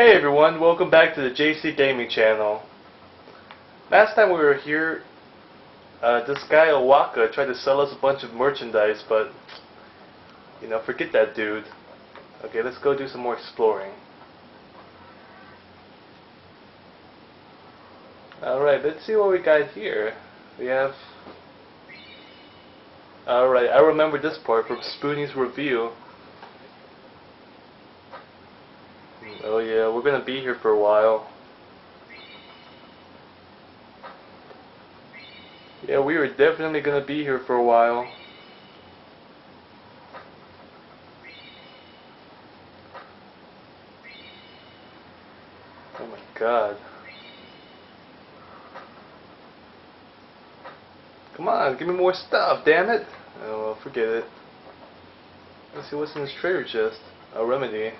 Hey everyone, welcome back to the JC Gaming channel. Last time we were here, uh, this guy O'aka tried to sell us a bunch of merchandise, but, you know, forget that dude. Okay, let's go do some more exploring. Alright, let's see what we got here. We have... Alright, I remember this part from Spoonie's review. Oh yeah, we're gonna be here for a while. Yeah, we are definitely gonna be here for a while. Oh my god. Come on, give me more stuff, damn it! Oh forget it. Let's see what's in this treasure chest. A remedy.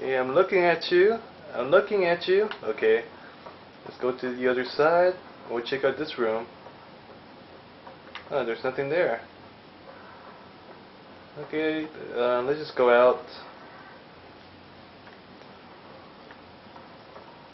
Hey, I'm looking at you. I'm looking at you. Okay. Let's go to the other side. We'll check out this room. Oh, there's nothing there. Okay, uh, let's just go out.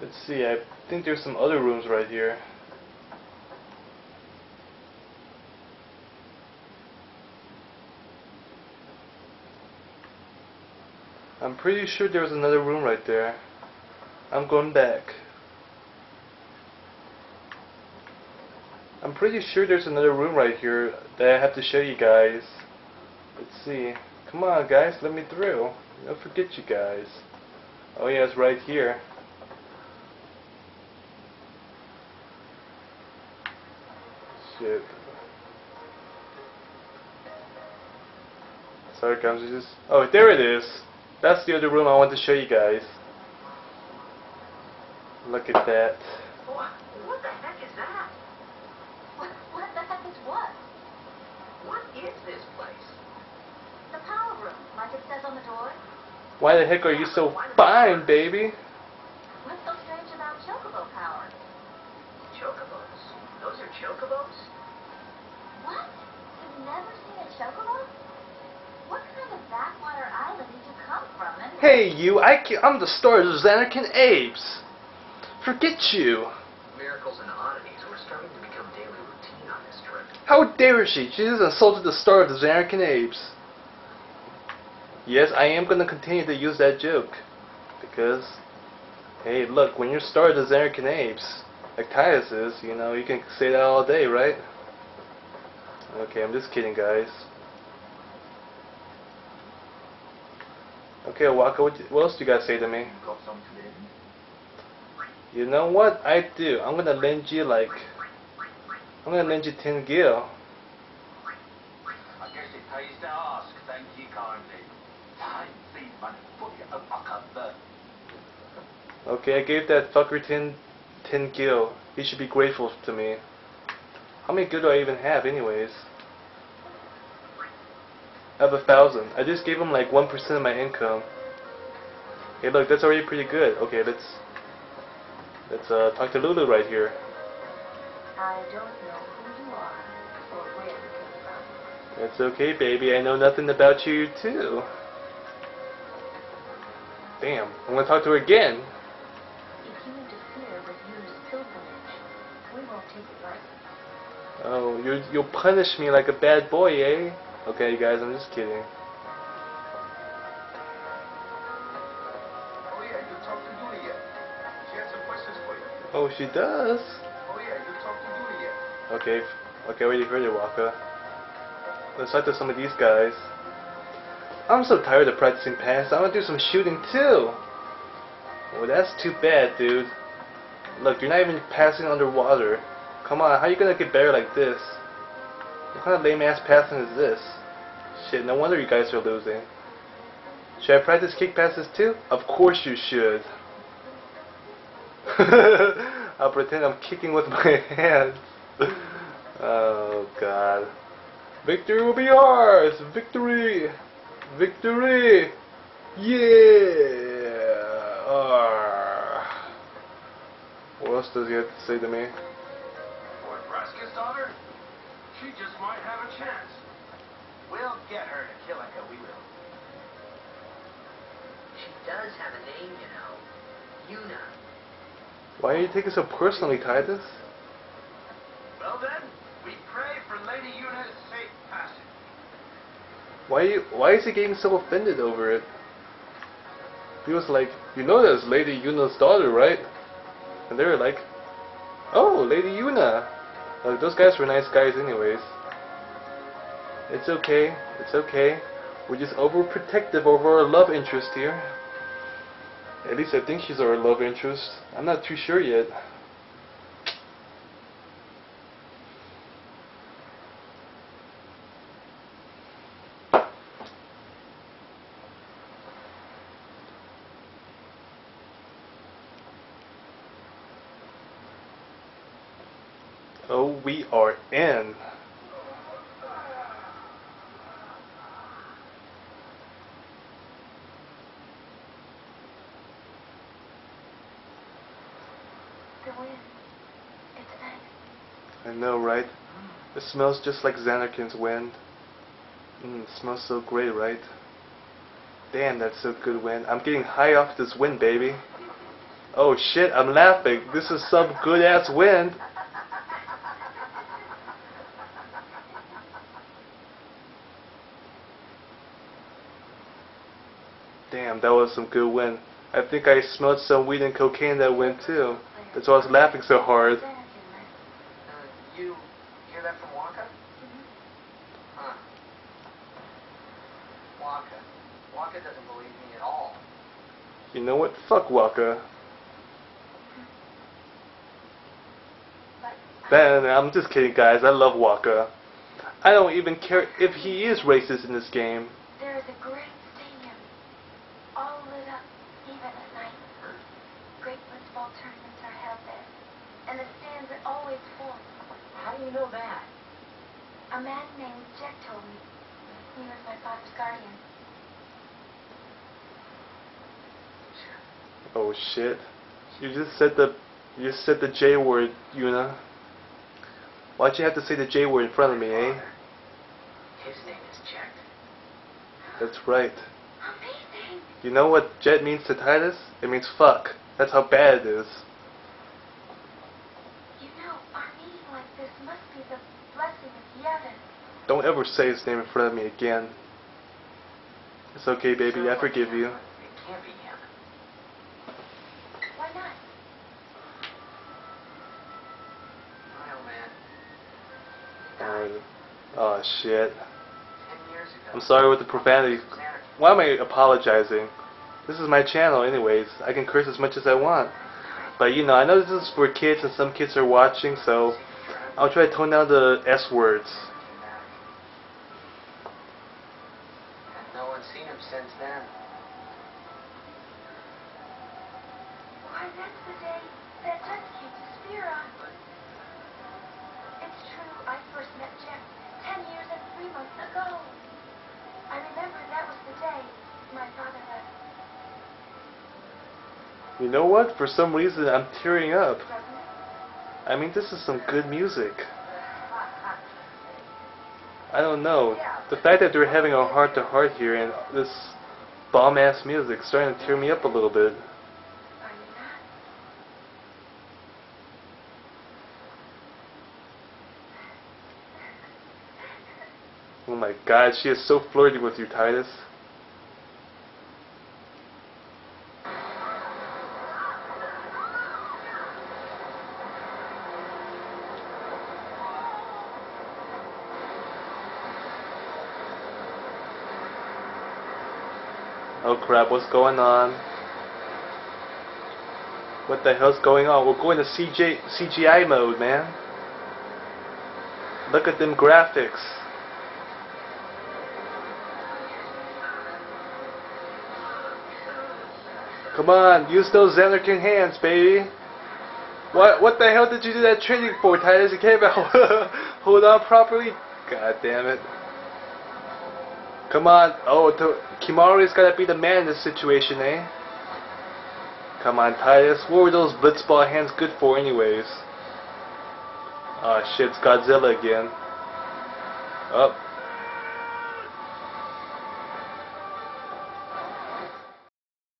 Let's see, I think there's some other rooms right here. I'm pretty sure there was another room right there. I'm going back. I'm pretty sure there's another room right here that I have to show you guys. Let's see. Come on guys, let me through. Don't forget you guys. Oh yeah, it's right here. Shit. Sorry guys, just... Oh, there it is! That's the other room I want to show you guys. Look at that. What, what the heck is that? What, what the heck is what? What is this place? The power room, like it says on the door? Why the heck are you so fine, baby? Hey you, I I'm the star of Zanarkand Abes. Forget you. Miracles and oddities were starting to become daily routine on this trip. How dare she? She just insulted the star of the Zanarkand Abes. Yes, I am going to continue to use that joke. Because, hey, look, when you're star of the Zanarkand Abes, like Tidus is, you know, you can say that all day, right? Okay, I'm just kidding, guys. Okay, Wakka, what, what else do you guys say to me? Got? You know what? I do. I'm gonna lend you like, I'm gonna lend you 10 gil. I guess it pays to ask, thank you kindly. Time feed money for you, oh, I. Okay, I gave that fucker 10, 10 gil. He should be grateful to me. How many gil do I even have anyways? I have a thousand. I just gave him like 1% of my income. Hey look, that's already pretty good. Okay, let's, let's uh, talk to Lulu right here. I don't know who you are or where you came from. It's okay, baby. I know nothing about you, too. Damn. I'm gonna talk to her again. If you interfere with Yu's pilgrimage, we won't take it lightly. Oh, you you'll punish me like a bad boy, eh? Okay, you guys, I'm just kidding. Oh yeah, you talked to Julie yet? She had some questions for you. Oh, she does. Oh yeah, you talked to Julie yet? Okay, okay, heard you, Wakka. Let's talk to some of these guys. I'm so tired of practicing pass. I want to do some shooting too. Well, that's too bad, dude. Look, you're not even passing underwater. Come on, how are you gonna get better like this? What kind of lame ass passing is this? Shit, no wonder you guys are losing. Should I practice kick passes too? Of course you should. I'll pretend I'm kicking with my hands. oh god. Victory will be ours! Victory! Victory! Yeah! Arr. What else does he have to say to me? Daughter? She just might have a chance. We'll get her to Kilika, we will. She she does have a name, you know. Yuna. Why are you taking so personally, Tidus? Well then, we pray for Lady Yuna's safe passage. Why you, why is he getting so offended over it? He was like, you know that's Lady Yuna's daughter, right? And they were like, oh, Lady Yuna. Like, those guys were nice guys anyways. It's okay, it's okay. We're just overprotective over our love interest here. At least I think she's our love interest. I'm not too sure yet. Oh, we are in. The wind. It's nice. I know, right? It smells just like Zanarkand's wind. Mm, it smells so great, right? Damn, that's so good wind. I'm getting high off this wind, baby. Oh shit, I'm laughing. This is some good ass wind. Damn, that was some good wind. I think I smelled some weed and cocaine that wind too. That's why I was laughing so hard. Uh, you hear that from Wakka? Huh. Wakka. Wakka doesn't believe me at all. You know what? Fuck Wakka. Ben, I'm just kidding, guys. I love Wakka. I don't even care if he is racist in this game. there is a great stadium, all lit up, even at night. Great football tournaments are held there, and the stands are always full. How do you know that? A man named Jecht told me. He was my father's guardian. Oh shit. You just said the you just said the J word, Yuna. Why'd you have to say the J word in front of me, eh? His name is Jecht. That's right. Amazing! You know what Jecht means to Titus? It means fuck. That's how bad it is. You know, our meeting like this must be the blessing of Yevon. Don't ever say his name in front of me again. It's okay, baby. I forgive you. It can't be him. Why not? Well, man. Oh shit. Ten years ago. I'm sorry with the profanity. Why am I apologizing? This is my channel anyways. I can curse as much as I want. But you know, I know this is for kids and some kids are watching, so I'll try to tone down the S words. And no one's seen him since then. Why, that's the day that Tut came to Spira. It's true, I first met Jecht ten years and three months ago. I remember that was the day my father left. You know what? For some reason, I'm tearing up. I mean, this is some good music. I don't know. The fact that they're having a heart-to-heart here and this bomb-ass music starting to tear me up a little bit. Oh my god, she is so flirty with you, Tidus. Oh crap, what's going on? What the hell's going on? We're going to CJ, CGI mode, man. Look at them graphics. Come on, use those Zanarkand hands, baby. What what the hell did you do that training for, Tidus? You can't even hold on properly? God damn it. Come on. Oh, to, Kimahri's gotta be the man in this situation, eh? Come on, Tidus. What were those blitzball hands good for anyways? Oh shit, it's Godzilla again. Oh,